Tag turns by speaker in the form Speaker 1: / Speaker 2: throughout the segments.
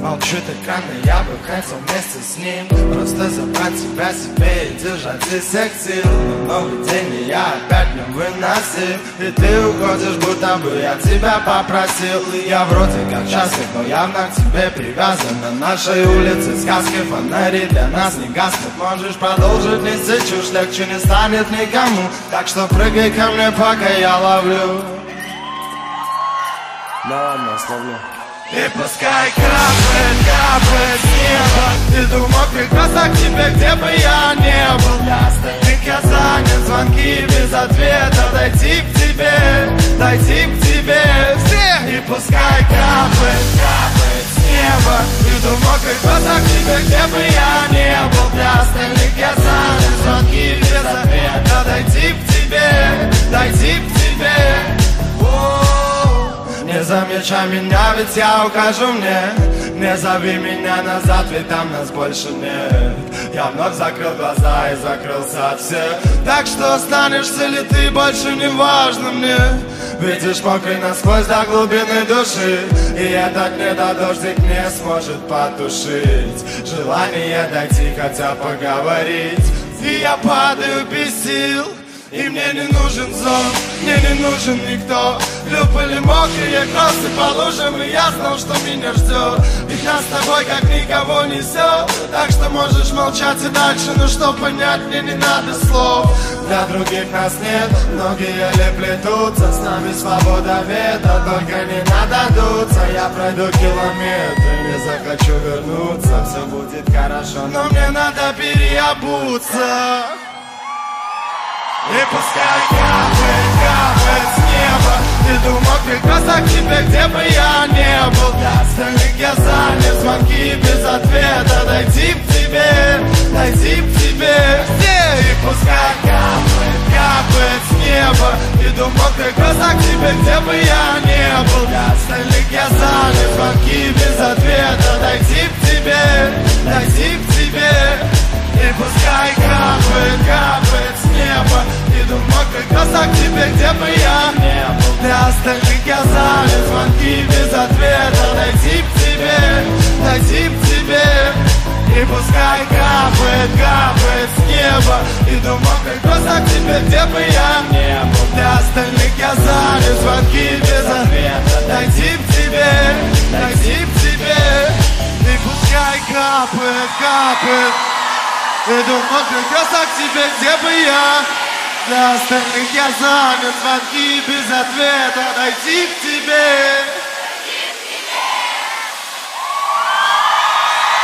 Speaker 1: экрана Я бы хотел вместе с ним Просто забрать тебя себе и держать из всех сил Но новый день и я опять не выносил. И ты уходишь, будто бы я тебя попросил. И я вроде как счастлив, но явно к тебе привязан. На нашей улице сказки, фонари для нас не гаснут. Можешь продолжить нести чушь, легче не станет никому. Так что прыгай ко мне, пока я ловлю.
Speaker 2: Да ладно, ословлю.
Speaker 1: И пускай капает, капает с неба. Ты думал прекрасно к тебе, где бы я не был. Для остальных я занят, звонки без ответа. Дойти к тебе, дойти к тебе. Все, и пускай капает, капает с неба. Ты думал прекрасно к тебе, где бы я Замечай меня, ведь я укажу мне. Не зови меня назад, ведь там нас больше нет. Я вновь закрыл глаза и закрылся от всех. Так что останешься ли ты, больше не важно мне. Видишь, мокрый насквозь до глубины души И этот недодождик не сможет потушить. Желание дойти, хотя поговорить. И я падаю без сил и мне не нужен зон, мне не нужен никто. Люб или мокрые кроссы по лужам И я знал, что меня ждет. Ведь нас с тобой как никого несет Так что можешь молчать и дальше Но что понять мне не надо слов. Для других нас нет, многие ли плетутся С нами свобода ветра, только не надо дуться Я пройду километры, не захочу вернуться Все будет хорошо, но мне надо переобуться и пускай капает, капает с неба. Ты думал прекрасно к тебе, где бы я не был. Для остальных я занят, звонки без ответа. Дойти к тебе, дойти к тебе. И пускай капает, капает с неба. Ты думал прекрасно к тебе, где бы я не был. Для остальных я занят, звонки без ответа. Дойти к тебе, дойти к тебе. И пускай капает, капает И думал прекрасно к тебе, где бы я? Не был Для остальных я занят, звонки без ответа Дойти к тебе, дойти к тебе. И пускай капает, капает с неба И думал прекрасно к тебе, где бы я? Не был Для остальных я занят, звонки без ответа Дойти к тебе, дойти к тебе. И пускай капает, капает и думал прекрасно к тебе, где бы я Для остальных я занят, звонки без ответа Дойти к тебе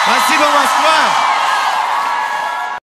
Speaker 2: Спасибо, Москва!